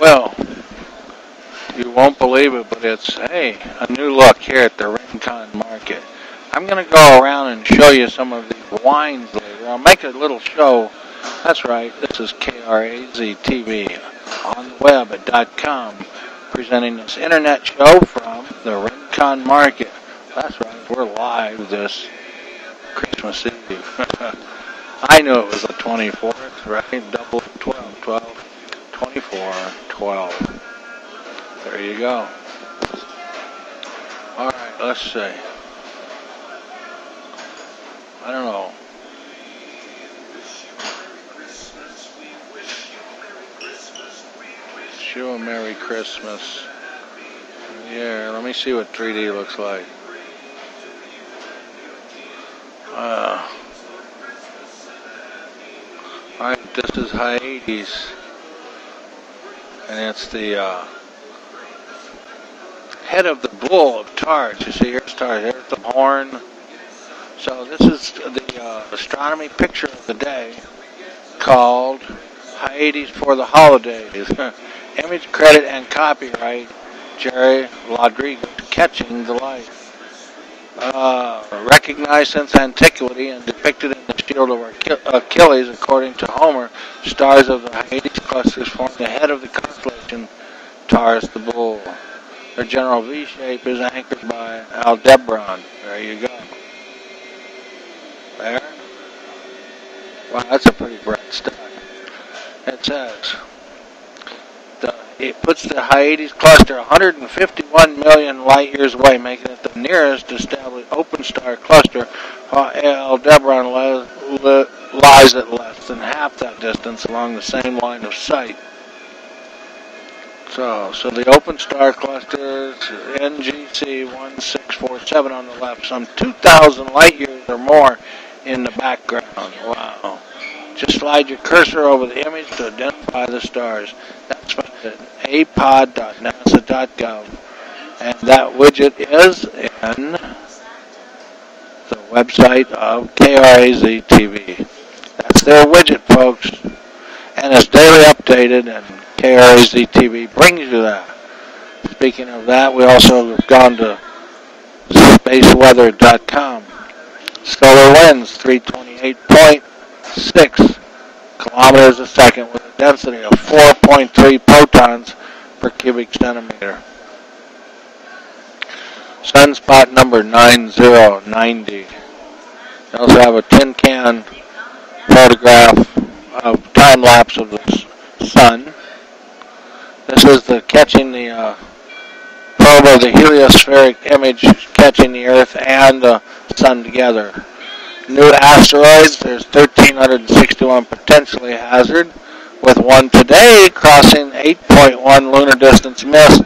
Well, you won't believe it, but it's, hey, a new look here at the Rincon Market. I'm going to go around and show you some of these wines later. I'll make a little show. That's right, this is KRAZ TV on the web at dot .com presenting this internet show from the Rincon Market. That's right, we're live this Christmas Eve. I knew it was the 24th, right? Double 12, 12, 24, 12. There you go. All right, let's see. I don't know. Wish you a Merry Christmas. Yeah, let me see what 3D looks like. Uh, Alright, this is Hyades. And it's the uh, head of the bull of Tars. You see, here's Tars, here's the horn. So this is the uh, astronomy picture of the day called Hyades for the Holidays. Image, credit, and copyright Jerry Rodriguez, Catching the Light. Uh, recognized since antiquity and depicted in the shield of Achilles, according to Homer, stars of the Hyades clusters form the head of the constellation Taurus the Bull. Their general V shape is anchored by Aldebaran. There you go. There. Wow, that's a pretty bright star. It says, the, it puts the Hyades cluster 151 million light years away, making it the nearest established open star cluster, while Aldebaran lies at less than half that distance along the same line of sight. So, so the open star cluster NGC 1647 on the left, some 2,000 light years or more in the background. Wow. Just slide your cursor over the image to identify the stars. That's at apod.nasa.gov. And that widget is in the website of KRAZ TV. That's their widget, folks. And it's daily updated, and KRAZ TV brings you that. Speaking of that, we also have gone to spaceweather.com. Solar winds 328.6 kilometers a second with a density of 4.3 protons per cubic centimeter. Sunspot number 9090. We also have a tin can photograph of time lapse of the sun. This is the catching the uh, probe of the heliospheric image catching the Earth and the Sun together. New asteroids, there's 1,361 potentially hazard, with one today crossing 8.1 lunar distance miss,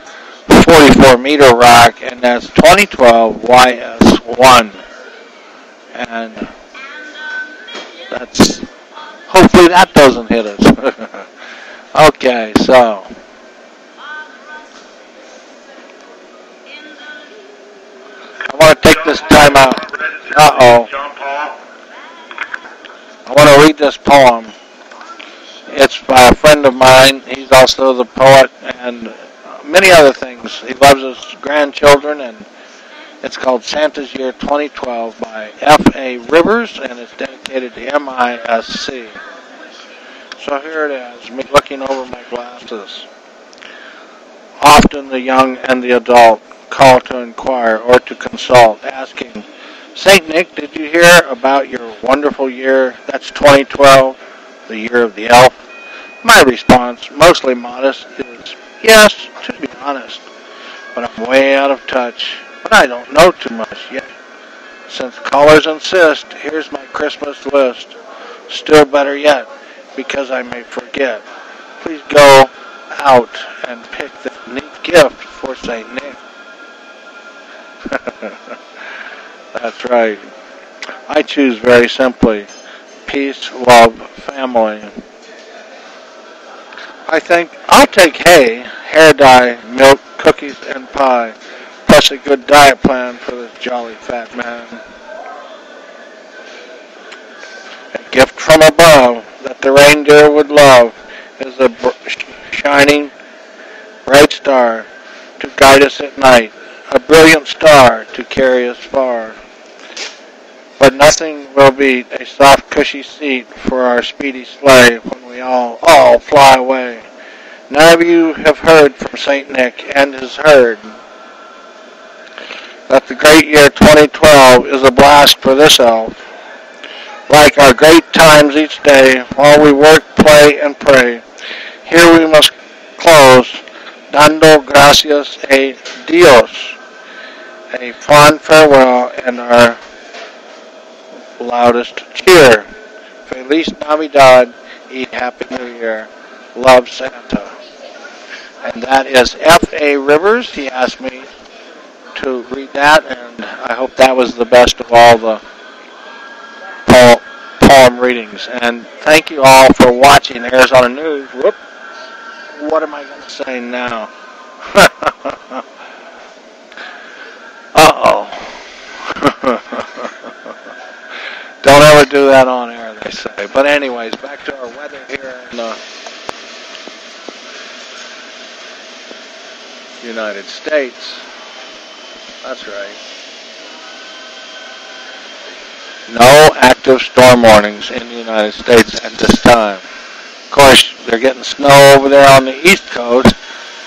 44 meter rock, and that's 2012 YS1. And that's, hopefully that doesn't hit us. okay, so. I want to take this time out. Uh-oh. I want to read this poem. It's by a friend of mine. He's also the poet and many other things. He loves his grandchildren, and it's called Santa's Year 2012 by F.A. Rivera, and it's dedicated to MISC. So here it is, me looking over my glasses. Often the young and the adult call to inquire or to consult, asking, St. Nick, did you hear about your wonderful year? That's 2012, the year of the elf. My response, mostly modest, is yes, to be honest. But I'm way out of touch. But I don't know too much yet. Since callers insist, here's my Christmas list. Still better yet, because I may forget. Please go out and pick the neat gift for St. Nick. That's right. I choose very simply peace, love, family. I think I'll take hay, hair dye, milk, cookies, and pie, plus a good diet plan for this jolly fat man. A gift from above that the reindeer would love is a shining bright star to guide us at night, a brilliant star to carry us far. But nothing will beat a soft cushy seat for our speedy sleigh when we all, all fly away. Of you have heard from St. Nick and his herd that the great year 2012 is a blast for this elf. Like our great times each day, while we work, play, and pray, here we must close dando gracias a Dios, a fond farewell and our loudest cheer. Feliz Navidad, eat Happy New Year. Love Santa. And that is F.A. Rivera. He asked me to read that, and I hope that was the best of all the poem readings. And thank you all for watching Arizona News. Whoop. What am I going to say now? Uh-oh. Don't ever do that on air, they say. But anyways, back to our weather here in the United States. That's right. No active storm warnings in the United States at this time. Of course, they're getting snow over there on the East Coast.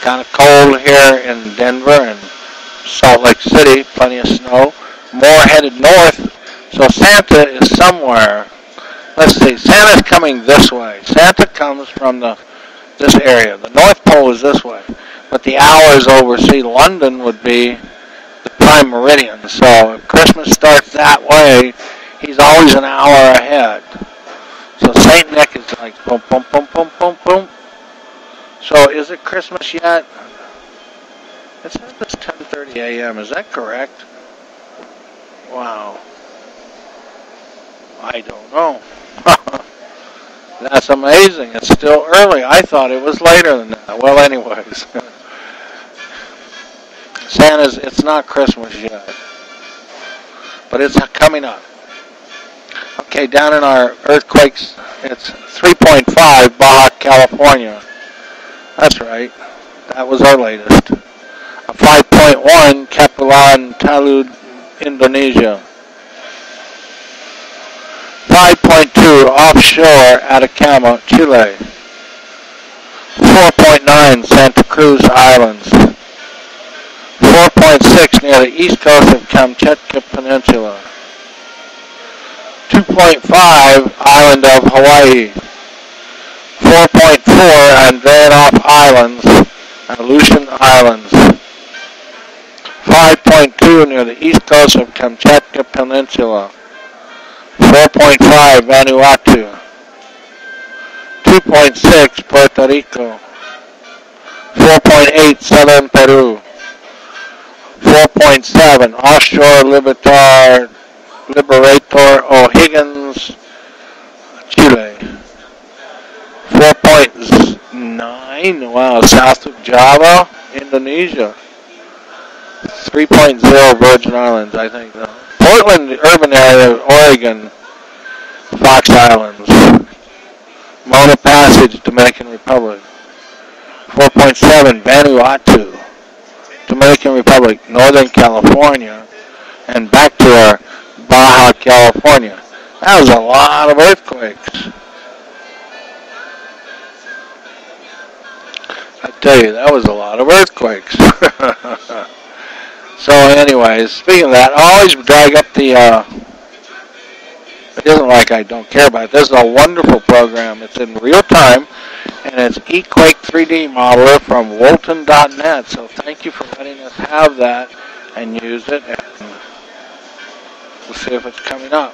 Kind of cold here in Denver and Salt Lake City. Plenty of snow. More headed north. So Santa is somewhere. Let's see. Santa's coming this way. Santa comes from the this area. The North Pole is this way. But the hours over, see, London would be the prime meridian. So if Christmas starts that way, he's always an hour ahead. So St. Nick is like boom, boom, boom, boom, boom, boom. So is it Christmas yet? It says it's 10:30 a.m. Is that correct? Wow. I don't know. That's amazing. It's still early. I thought it was later than that. Well, anyways. Santa's, it's not Christmas yet. But it's coming up. Okay, down in our earthquakes, it's 3.5 Baja, California. That's right. That was our latest. A 5.1 Kepulauan Talaud, Indonesia. 5.2 offshore Atacama, Chile. 4.9 Santa Cruz Islands. 4.6 near the east coast of Kamchatka Peninsula. 2.5 island of Hawaii. 4.4 Andreanof Islands and Aleutian Islands. 5.2 near the east coast of Kamchatka Peninsula. 4.5 Vanuatu. 2.6 Puerto Rico. 4.8 Southern Peru. 4.7 Offshore Libertar Libertador O'Higgins, Chile. 4.9, wow, south of Java, Indonesia. 3.0 Virgin Islands, I think. Portland, urban area, Oregon, Fox Islands. Mona Passage, Dominican Republic. 4.7 Vanuatu, Dominican Republic, Northern California. And back to our Baja California. That was a lot of earthquakes. I tell you, that was a lot of earthquakes. so, anyways, speaking of that, I always drag up the. Uh, it isn't like I don't care about it. This is a wonderful program. It's in real time, and it's eQuake 3D modeler from Wolton.net. So, thank you for letting us have that and use it. We'll see if it's coming up.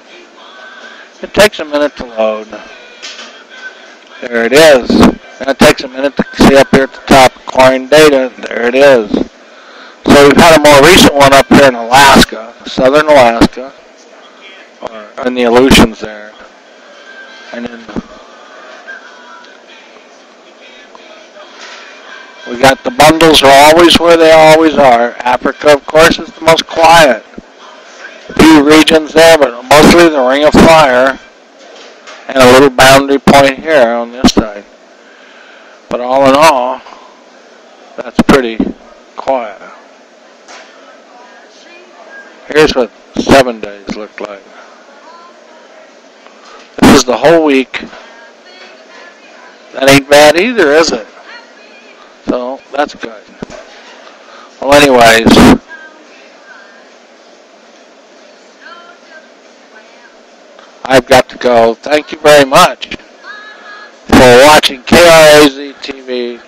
It takes a minute to load. There it is. And it takes a minute to see up here at the top, acquiring data. There it is. So we've had a more recent one up here in Alaska, southern Alaska, or in the Aleutians there. And then we got the bundles are always where they always are. Africa, of course, is the most quiet few regions there, but mostly the Ring of Fire and a little boundary point here on this side. But all in all, That's pretty quiet. Here's what seven days look like. This is the whole week. That ain't bad either, is it? So, that's good. Well, anyways, I've got to go. Thank you very much for watching KRAZ TV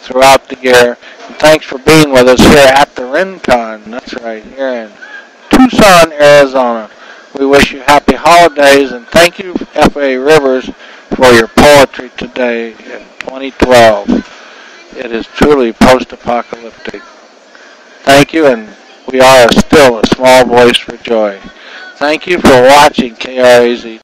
throughout the year. And thanks for being with us here at the Rincon. That's right, here in Tucson, Arizona. We wish you happy holidays and thank you, F.A. Rivera, for your poetry today in 2012. It is truly post-apocalyptic. Thank you, and we are still a small voice for joy. Thank you for watching KRAZ